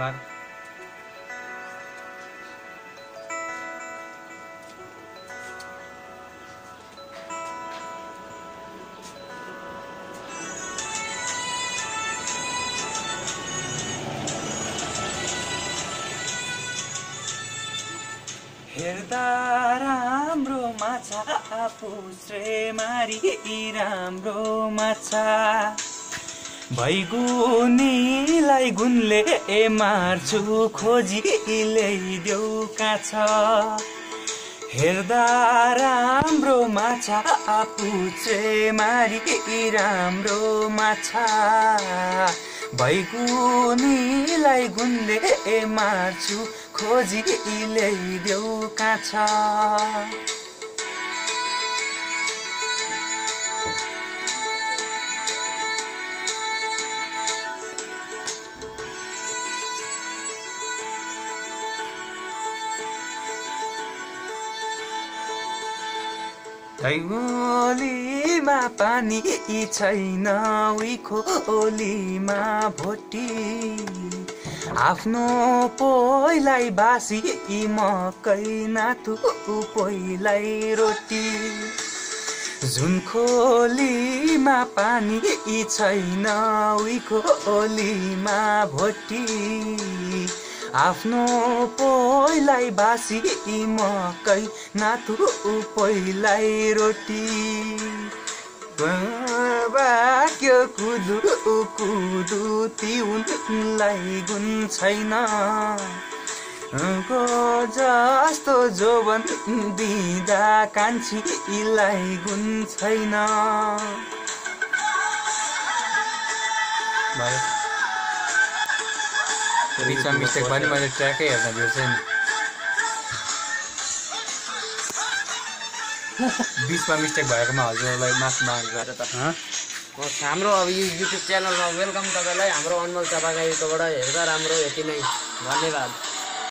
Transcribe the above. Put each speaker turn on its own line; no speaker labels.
भाग हेर्दा राम्रो माछा आफू श्रेमारी राम्रो माछा भैगुनीलाई गुनले ए मार्छु खोजी ल्याइदेऊ काछ। हेर्दा राम्रो माछा आफू श्रेमारी राम्रो माछा। भैगुनीलाई गुनले ए मार्छु खोजी ल्याइदेऊ काछ। ओलीमा पानी छैन उइखो ओलीमा भोटी। आफ्नो पोइलाई बासी मकै नातु पोइलाई रोटी। जुन खोलीमा पानी छैन उइको ओलीमा भोटी। आफ्नो पोइलाई बासी मकै नातु पोइलाई रोटी। बाक्यो कुदु कुदु तिउनलाई गुण छैन। जस्तो जोवन दिँदा कान्छीलाई गुण छैन। बिचमा मिस्टेक पनि मैले ट्र्याकै हेर्न बिर्सेँ नि बिचमा मिस्टेक भएकोमा हजुरलाई माफ माग गरेर त
हस्, हाम्रो अब यो युट्युब च्यानलमा वेलकम तपाईँलाई हाम्रो अनमोल चापागाईकोबाट हेर्दा राम्रो यति नै धन्यवाद